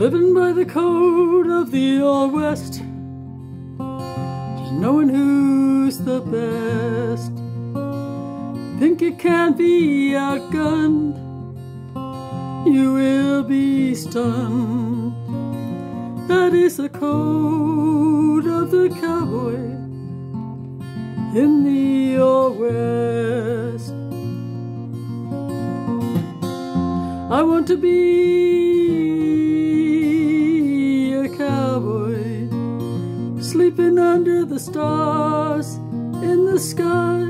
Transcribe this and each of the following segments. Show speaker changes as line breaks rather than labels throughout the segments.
Living by the code of the Old West, just knowing who's the best. Think you can't be outgunned, you will be stunned. That is the code of the cowboy in the Old West. I want to be sleeping under the stars in the sky,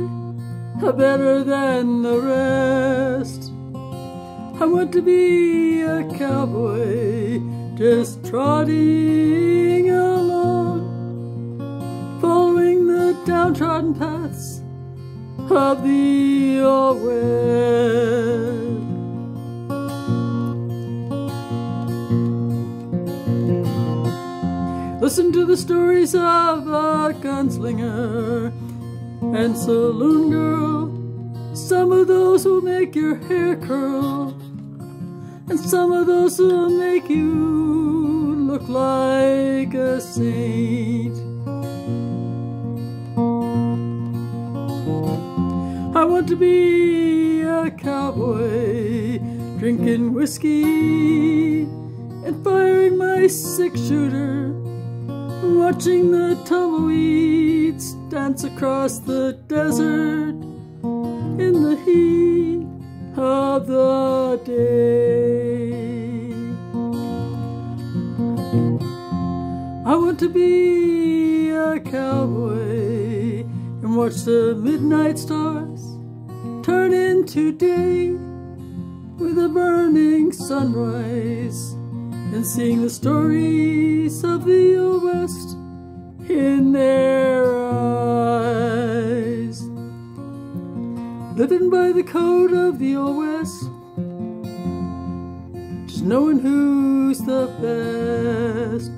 are better than the rest. I want to be a cowboy, just trotting along, following the downtrodden paths of the Old West. Listen to the stories of a gunslinger and saloon girl. Some of those will make your hair curl, and some of those will make you look like a saint. I want to be a cowboy, drinking whiskey and firing my six shooter watching the tumbleweeds dance across the desert in the heat of the day. I want to be a cowboy and watch the midnight stars turn into day with a burning sunrise and seeing the stories of the Old West in their eyes. Living by the code of the Old West, just knowing who's the best.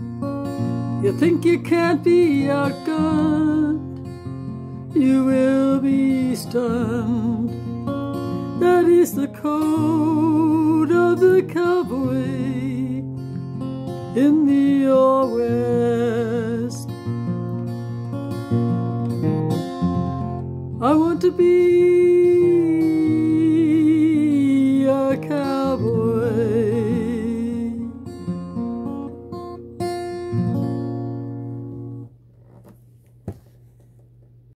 You think you can't be outgunned, you will be stunned. That is the code of the cowboy in the West. I want to be